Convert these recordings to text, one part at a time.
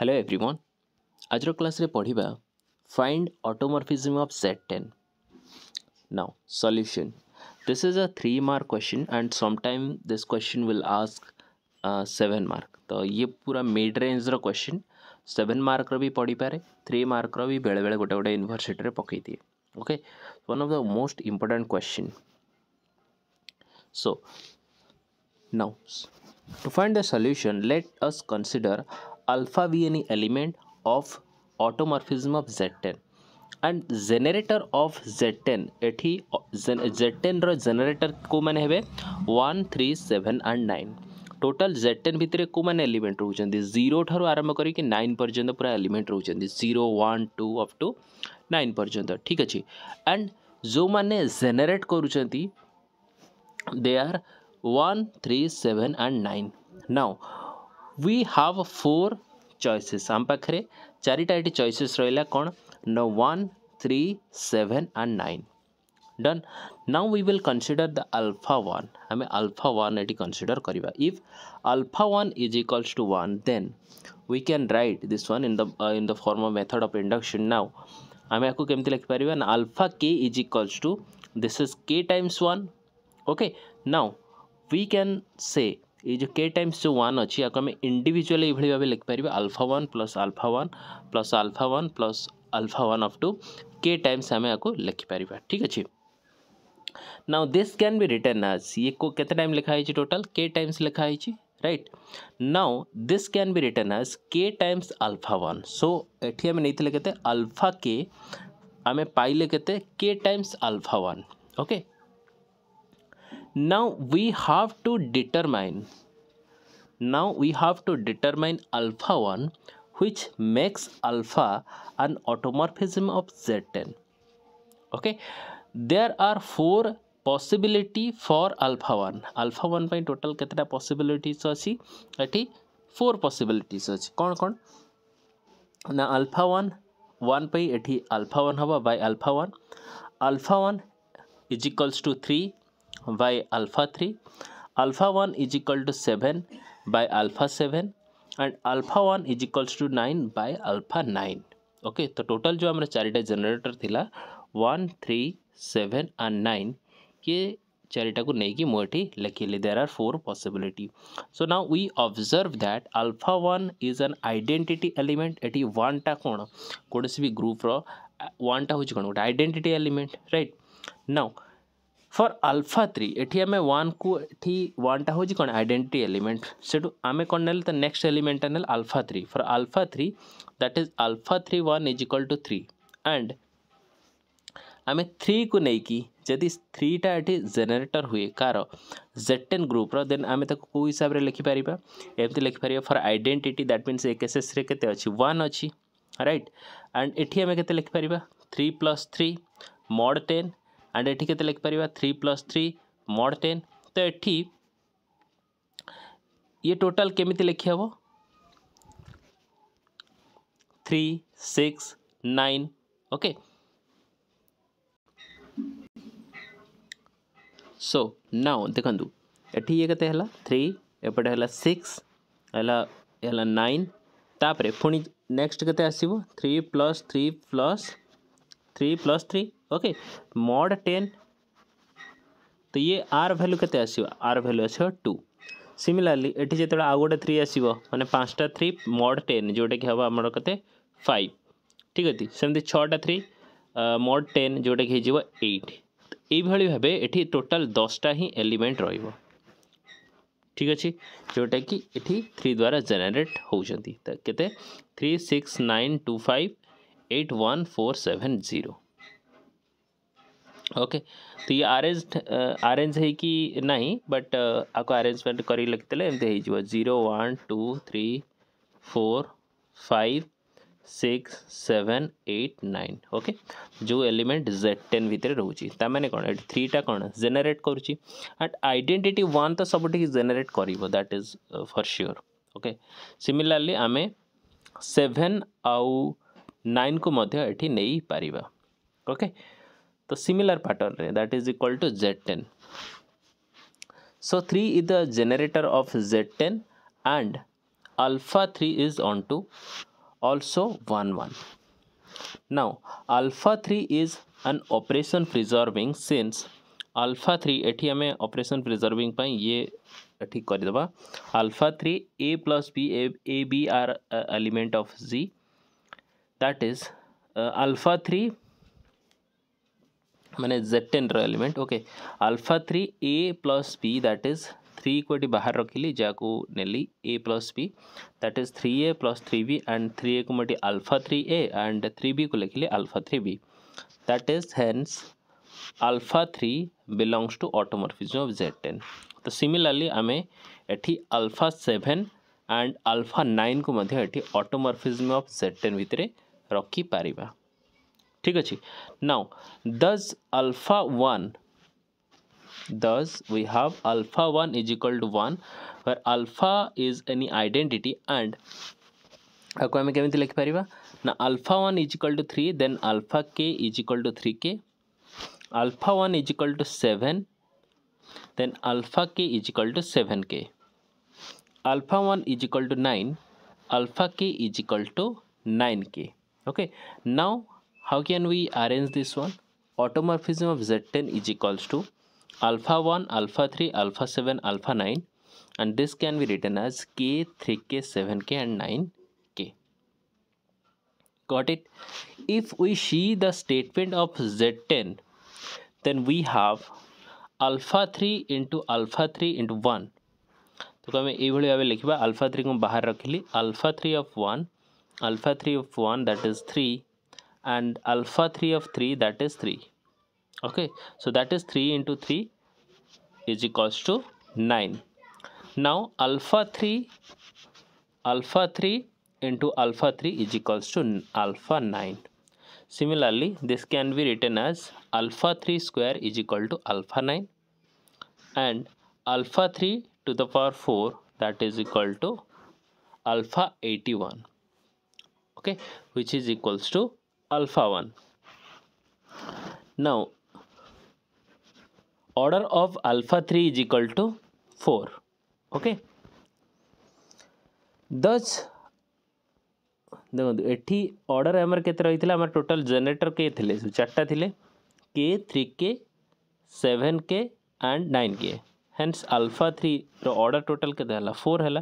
Hello everyone आज class रे पढ़ा find automorphism of set ten now solution this is a three mark question and sometime this question will ask seven mark तो ये पूरा mid range रो question seven mark रो भी पढ़ी पारे. थ्री मार्क रो भी बेले बेले गोटे गोटे यूनिभर्सीटी में पकई दिए. Okay one of the most important question so now to find the solution let us consider alpha alpha element element of automorphism Z ten and generator of Z ten eighty Z ten रेनेटर को मैंने हे one three seven and nine total Z ten भितर को मैंने element रोचान zero ठार आरंभ कर नाइन पर्यटन पूरा एलिमेंट रोचान zero one two of to nine पर्यटन ठीक अच्छे एंड जो मैंने जेनेट कर दे are one three seven and nine now we have four choices. am pakhre chari ta eti choices roila kon no 1 3 7 and 9 done. Now we will consider the alpha 1 ame alpha 1 eti consider kariba if alpha 1 is equals to 1 then we can write this one in the uh, in the form of method of induction now. ame aku kemti likh pariba na alpha k is equals to this is k times 1 okay. Now we can say ये जो के times जो one अच्छी आम individual ये भाव लिखिपर alpha one plus alpha one plus alpha one plus alpha one of to के times आम आपको लिखिपर ठीक अच्छे? Now this can be written as ये को टाइम लिखाई टोटल के टाइम्स लिखाई right now this can be written as के टाइम्स आल्फा वन सो आम नहीं आल्फा के आम पाइले के times alpha one okay now we have to determine now we have to determine alpha 1 which makes alpha an automorphism of z10 okay? There are four possibility for alpha 1 alpha 1 by total କେତେଟା possibilities ଅଛି? ଏଠି four possibilities ଅଛି। କ'ଣ କ'ଣ? na alpha 1 1 by ଏଠି alpha 1 hava by alpha 1 alpha 1 is equals to 3 by alpha 3 alpha 1 is equal to 7 by alpha 7 and alpha 1 is equals to 9 by alpha 9 okay तो total जो हमारे चारिटा जनरेटर थिला 1 3 7 and 9 ये चारिटा को कि मुझे लिखिली there are four possibility so now we observe that alpha one is an identity element one टा कौन कौन भी ग्रुप रो वन टा हूँ कौन गोटे identity element right now for alpha three eighty आम वन को एटी वन टा हूँ कौन आइडेंटिटी एलिमेंट से आम कौन ना तो नेक्स्ट एलिमेंट ना alpha three for alpha three that is alpha three one is equal to three and आम थ्री को लेकिन जदि थ्रीटा ये जेनेटर हुए कार जेटेन ग्रुप्र देन आम कौ हिसाब से लिखिपर एमती लिखिपर for identity that means a cases के अच्छी वन अच्छी राइट एंड एटी आम के लिखिपर थ्री प्लस थ्री मड एंड एटी के लिखिपर three plus three mod ten तो ये टोटाल केमी हम three six nine okay so now देखु ये के थ्री एपटे है सिक्स है नाइन तापर, पुणी नेक्स्ट के three plus three plus three plus three okay mod ten तो ये आर भैल्यू के as R value as two similarly ये जो आउ गए थ्री आसो मैंने पाँचटा थ्री मड टेन जोटा कि हम आम कैसे फाइव ठीक अच्छे सेमती छटा थ्री मड टेन जोटा कि होट यही भाव ये टोटाल दसटा ही एलिमेंट रीक अच्छे जोटा कि ये थ्री द्वारा जेनेट हो के three six nine two five eight one four seven zero okay तो ये आरेंज आरेंज है कि नहीं बट आपको आरेंजमेंट कर एमती हो zero one two three four five six seven eight nine okay जो एलिमेंट जेड टेन भितर रोचे ताने कौन ये थ्रीटा कौन जेनेट करुच्ची एंड आइडेंटिटी वन तो सब जेनेट कर that is for sure okay similarly आम सेभेन आउ नाइन को ये नहीं पार ओके तो similar pattern that is equal to Z ten so three is the generator of Z ten and alpha three is on to also 1 1 now alpha 3 is an operation preserving since alpha 3 एठी आम operation preserving पाई ये एठी करदबा alpha 3 a plus b a, a b are uh, element of z that is uh, alpha 3 माने z10 row element okay alpha 3 a plus b, that is three को बाहर रखिली जहाँ नेली a plus b that is three a plus three b and three a को मुझे alpha three a and three b को लिखिली alpha three b that is hence alpha three belongs to automorphism of Z ten. तो similarly आम eighty alpha seven and alpha nine को automorphism of Z ten भितर रखिपर ठीक अच्छे now thus alpha one thus we have alpha 1 is equal to 1 where alpha is any identity and, आपको आम केमी लिखिपर ना alpha one is equal to three then alpha k is equal to three k alpha one is equal to seven then alpha k is equal to seven k alpha one is equal to nine alpha k is equal to nine k okay now How can we arrange this one? Automorphism of Z10 is equals to alpha 1, alpha 3, alpha 7, alpha 9 and this can be written as K, 3K, 7K and 9K. Got it? If we see the statement of Z10 then we have alpha 3 into alpha 3 into 1 ତାକୁ ଆମେ ଏଇଭଳି ଭାବେ ଲେଖିବା ଆଲଫା ଥ୍ରୀକୁ ବାହାର ରଖିଲି alpha three of one alpha three of one that is three and alpha 3 of 3 that is 3 okay so that is 3 into 3 is equals to 9 now alpha 3 alpha 3 into alpha 3 is equals to alpha 9 similarly this can be written as alpha 3 square is equal to alpha 9 and alpha 3 to the power 4 that is equal to alpha 81 okay which is equals to alpha 1 now order of alpha 3 is equal to 4 okay thus ଦେଖନ୍ତୁ ଏଠି order ଆମର କେତେ ରହିଥିଲା ଆମର total generator କେ ଥିଲେ ଚାରିଟା ଥିଲେ କେ three K seven K and nine K hence alpha ଥ୍ରୀର order total କେତେ ହେଲା ଫୋର୍ ହେଲା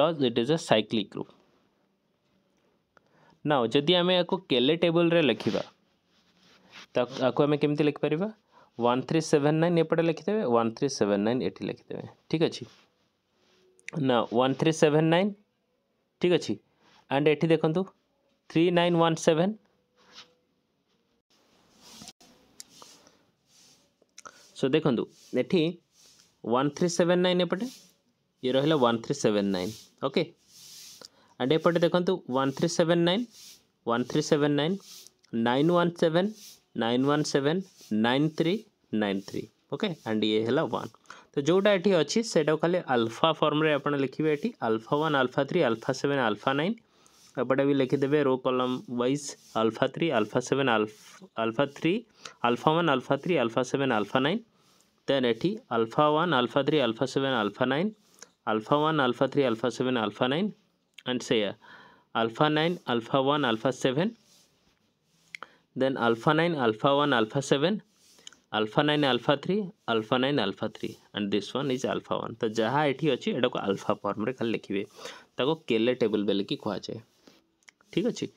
thus it is a cyclic group ନାଉ ଯଦି ଆମେ ୟାକୁ କେଲେ ଟେବୁଲରେ ଲେଖିବା ତ ଆକୁ ଆମେ କେମିତି ଲେଖିପାରିବା one three seven nine एपटे लिखिदेवे one three seven nine ये लिखिदेवे ठीक अच्छे ना वन थ्री सेवेन नाइन ठीक अच्छे एंड ये देखु three nine one seven so देखु ये वन थ्री सेवेन नाइन एपटे ये रहा one three seven nine okay And एपटे देखु one three seven nine one three seven nine nine one seven nine one seven nine three nine three okay and ये है one तो जोटा ये अच्छी से खाली आलफा फर्म आप लिखे ये alpha one alpha three alpha seven alpha nine एपटे भी लिखिदेवे रो column wise alpha three alpha seven alpha three alpha one alpha three alpha seven alpha nine then ये alpha one alpha three alpha seven alpha nine alpha one alpha three alpha seven alpha nine and से alpha nine alpha one alpha seven then alpha 9 alpha 1 alpha 7 alpha 9 alpha 3 alpha 9 alpha 3 and this one is alpha 1 तो जहाँ ये अच्छी एटा को alpha firm रे खाली लिखिए ताको केले टेबल बेल की कहुए ठीक अच्छे?